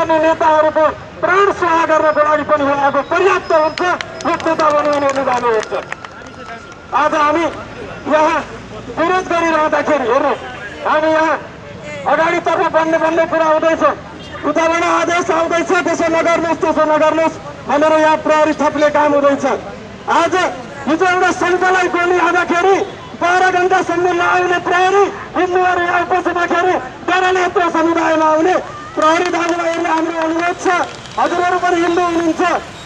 गर्ने नेताहरूको प्राण सहाय गर्नको लागि पनि उहाँको पर्याप्त हुन्छ एक नेता बन्यो भने निभाउने हुन्छ आज हामी यहाँ विरोध गरिरहँदाखेरि हेर्नुहोस् हामी यहाँ अगाडितर्फ बन्ने बन्ने कुरा हुँदैछ उताबाट आदेश आउँदैछ त्यसो नगर्नुहोस् त्यसो नगर्नुहोस् भनेर यहाँ प्रहरी थपले काम हुँदैछ आज हिजो एउटा सङ्घलाई गोली हाल्दाखेरि बाह्र घन्टासम्म नआउने प्रहरी हिन्दूहरू यहाँ उपस्थितखेरि जननेत्र समुदायमा आउने प्रहरी दाजुभाइहरूले हाम्रो अनुरोध छ हजुरहरू पनि हिन्दू हुनुहुन्छ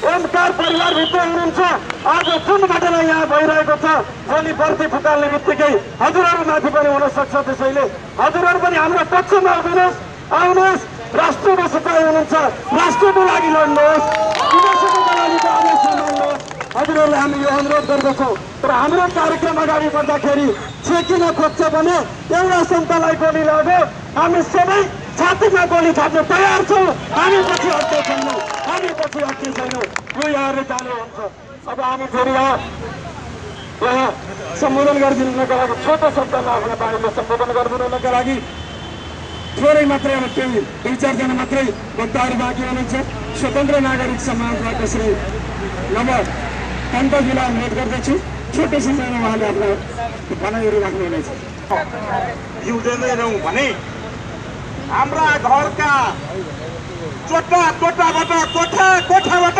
ओमकार परिवारभित्र हुनुहुन्छ आज जुन घटना यहाँ भइरहेको छ भोलि बर्ती फुकाल्ने बित्तिकै हजुरहरूमाथि पनि हुन सक्छ त्यसैले हजुरहरू पनि हाम्रो पक्षमा आउनुहोस् आउनुहोस् राष्ट्रको सिपाही हुनुहुन्छ राष्ट्रको लागि लड्नुहोस् विदेशीको दलालीको आदेश मान्नुहोस् हजुरहरूले हामी यो अनुरोध गर्दछौँ तर हाम्रो कार्यक्रम अगाडि बढ्दाखेरि छेकिन खोज्छ भने एउटा सन्तलाई गोली लाग्यो हामी सबै छातीमा गोली खाप्न तयार छौँ। हामी पछि हट्ने छैनौँ हामी पछि हट्ने छैनौँ यो यहाँहरूले जानु हुन्छ अब हामी फेरि यहाँ सम्बोधन गरिदिनुको लागि छोटो शब्दमा आफ्नो बारेमा सम्बोधन गरिदिनुको लागि थोरै मात्रै अब केही दुई चारजना मात्रै वक्ताहरू बाँकी हुनुहुन्छ। स्वतन्त्र नागरिक समाजबाट श्री नव पन्तजीलाई अनुरोध गर्दछु। छोटो समयमा उहाँले आफ्नो भनाइहरू राख्नुहुनेछ। जिउँदैनौँ भने हाम्रा घरका चोटा टोटाबाट कोठा कोठाबाट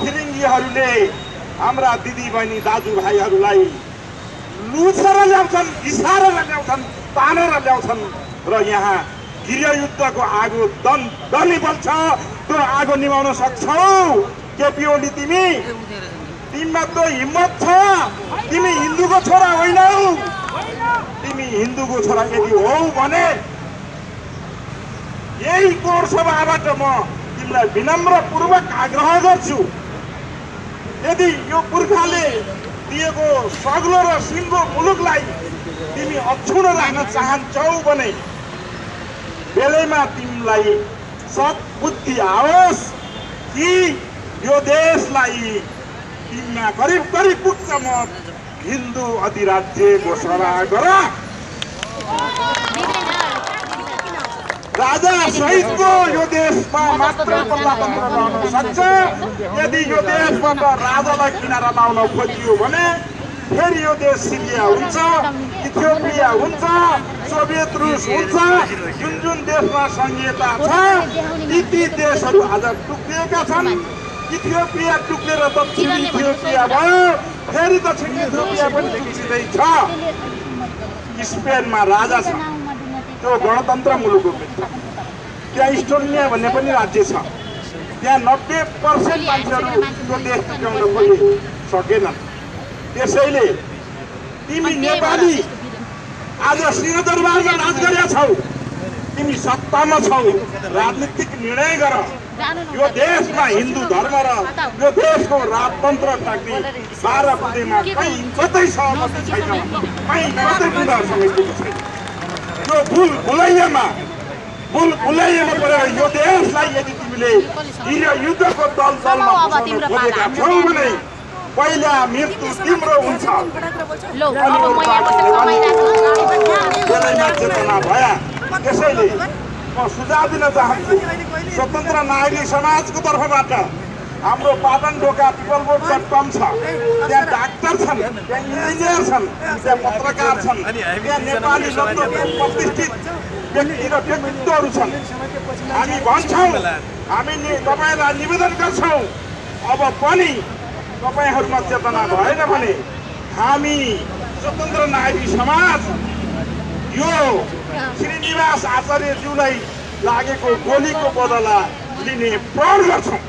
फिरिङ्गीहरूले हाम्रा दिदीबहिनी दाजुभाइहरूलाई लुछेर ल्याउँछन् घिसारेर ल्याउँछन् तानेर ल्याउँछन् र यहाँ गृहयुद्धको आगो दन डल्ली बल्छ। त्यो आगो निभाउन सक्छौ। केपी ओली तिमी? तिमीमा त हिम्मत छ। तिमी हिन्दूको छोरा होइनौ। तिमी हिन्दूको छोरा यदि हौ भने यही कोर सभाबाट म तिमीलाई विनम्रपूर्वक आग्रह गर्छु। यदि यो पुर्खाले दिएको सग्लो र सिङ्गो मुलुकलाई तिमी अक्षुण राख्न चाहन्छौ भने बेलैमा तिमीलाई सद्बुद्धि आओस् कि यो देशलाई तिमीमा करिब करिब पुग्छ म हिन्दू अधिराज्य घोषणा गर। राजा सहितको यो देशमा मात्र प्रजातन्त्र रहन सक्छ यदि यो देशबाट राजालाई किनारा लाउन खोजियो भने फेरि यो देश सिरिया हुन्छ इथियोपिया हुन्छ सोभियत रुस हुन्छ जुन जुन देशमा संहिता छ ती ती देशहरू आज टुक्रिएका छन् इथियोपिया टुक्रेर दक्षिण इथियोपिया भयो फेरि दक्षिण इथियोपिया पनि टुक्रिँदैछ स्पेनमा राजा छ त्यो गणतन्त्र मुलुक हो त्यहाँ इस्टोनिया भन्ने पनि राज्य छ। त्यहाँ नब्बे पर्सेन्ट मान्छेहरू त्यो देश टुक्राउन खोजे सकेनन्। त्यसैले तिमी नेपाली आज सिंहदरबारमा राज गरेका छौ। तिमी सत्तामा छौ। राजनीतिक निर्णय गर। यो देशमा हिन्दू धर्म र यो देशको राजतन्त्र टाक्ने बाह्र बुधेमा कहीँ कतै सहमति छैन। कहीँ कतै समितिको छैन। यो भुल भुलैयामा भुल भुलैयामा परेर यो देशलाई यदि तिमीले हिजो युद्धको दल दलमा खोजेका छौ भने पहिला मृत्यु तिम्रो हुन्छ। चेतना भया त्यसैले म सुझाव दिन चाहन्छु। स्वतन्त्र नागरिक समाजको तर्फबाट हाम्रो Patan people board dot com छ। त्यहाँ डाक्टर छन् त्यहाँ इन्जिनियर छन् त्यहाँ पत्रकार छन् त्यहाँ नेपाली प्रतिष्ठित व्यक्ति र व्यक्तित्वहरू छन्। हामी भन्छौँ हामी तपाईँलाई निवेदन गर्छौँ अब पनि तपाईँहरूमा चेतना भएन भने हामी स्वतन्त्र नागरिक समाज यो श्रीनिवास आचार्यज्यूलाई लागेको गोलीको बदला लिने प्रण गर्छौँ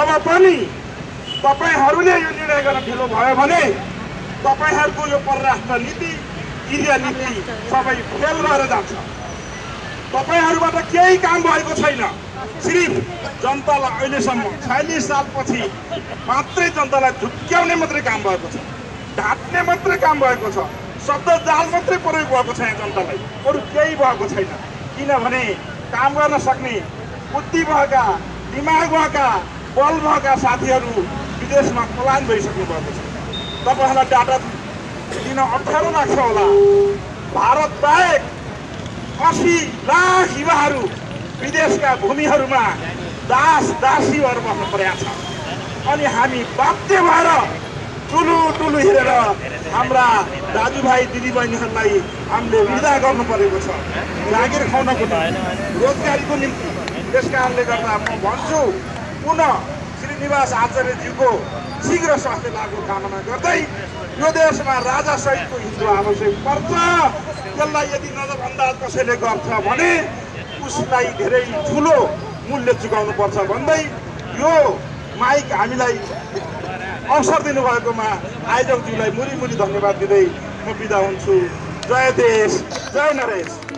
अब पनि तपाईँहरूले यो निर्णय गर्न ढिलो भयो भने तपाईँहरूको यो परराष्ट्र नीति गृह नीति सबै फेल भएर जान्छ। तपाईँहरूबाट केही काम भएको छैन। सिर्फ जनतालाई अहिलेसम्म छयालिस सालपछि मात्रै जनतालाई झुक्क्याउने मात्रै काम भएको छ। ढाँट्ने मात्रै काम भएको छ। शब्द जाल मात्रै प्रयोग भएको छ यहाँ जनतालाई। अरू केही भएको छैन। किनभने काम गर्न सक्ने बुद्धि भएका दिमाग भएका बल भएका साथीहरू विदेशमा पलायन भइसक्नु भएको छ। तपाईँहरूलाई डाटा दिन अप्ठ्यारो लाग्छ होला। भारत बाहेक असी लाख युवाहरू विदेशका भूमिहरूमा दास दासी भएर बस्नु परेको छ अनि हामी बाध्य भएर ठुलो ठुलो हेरेर हाम्रा दाजुभाइ दिदीबहिनीहरूलाई हामीले विदा गर्नु परेको छ। जागिर खुवाउनको निम्ति रोजगारीको निम्ति त्यस कारणले गर्दा म भन्छु पुनः श्रीनिवास आचार्यज्यूको शीघ्र स्वास्थ्य लाभको कामना गर्दै यो देशमा राजा सहितको हिन्दू आवश्यक पर्छ। त्यसलाई यदि नजरअन्दाज कसैले गर्छ भने उसलाई धेरै ठुलो मूल्य चुकाउनु पर्छ भन्दै यो माइक हामीलाई अवसर दिनुभएकोमा आयोजकज्यूलाई मुरी मुरी धन्यवाद दिँदै म बिदा हुन्छु। जय देश जय नरेश।